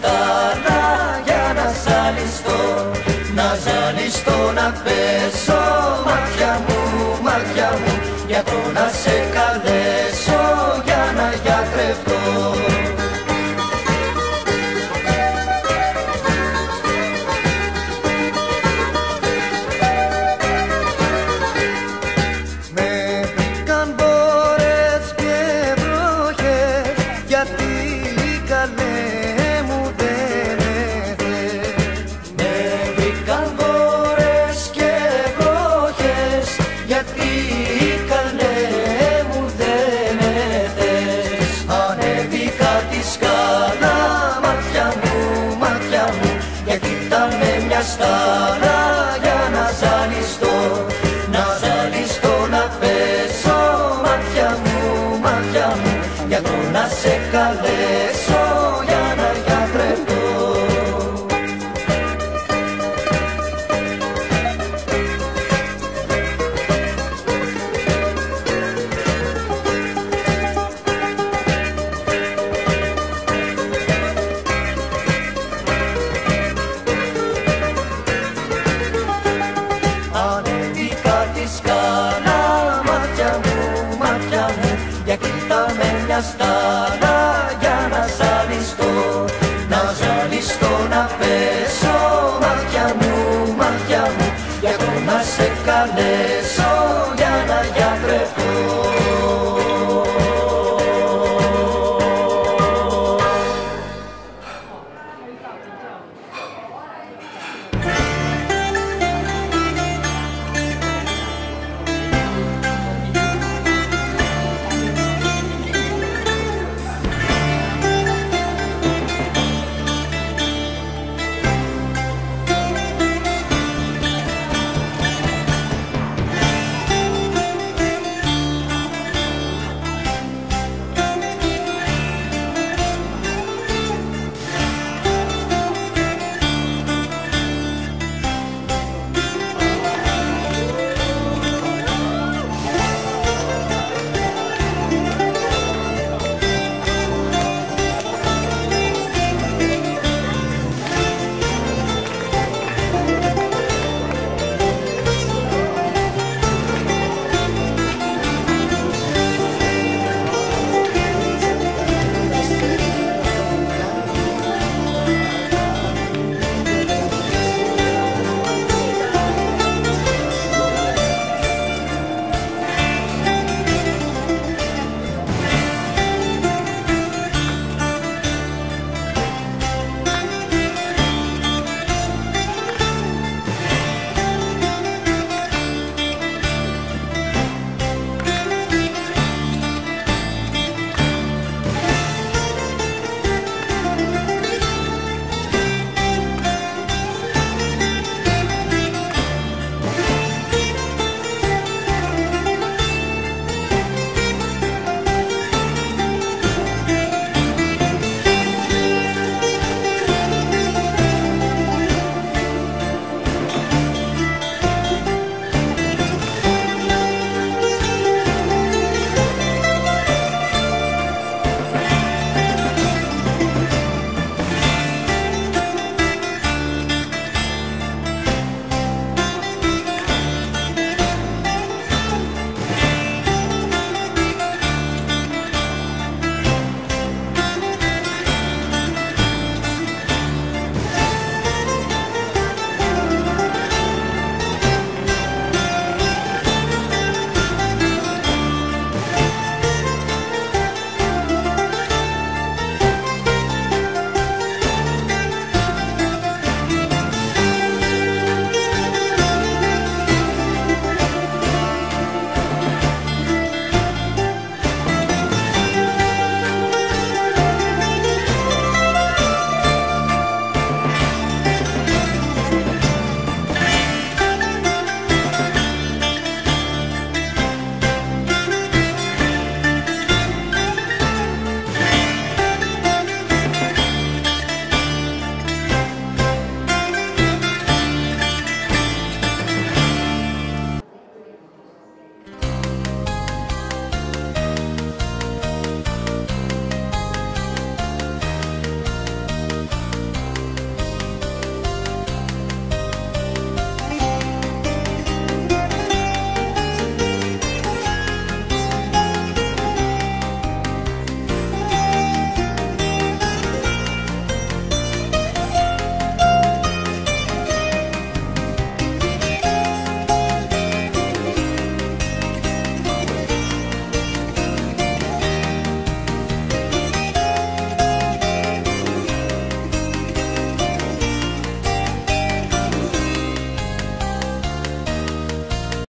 Τα για να σαλιστώ Να ζαλιστώ να πέσω. Μάτια μου, μάτια μου Για το να σε κάνω se calé.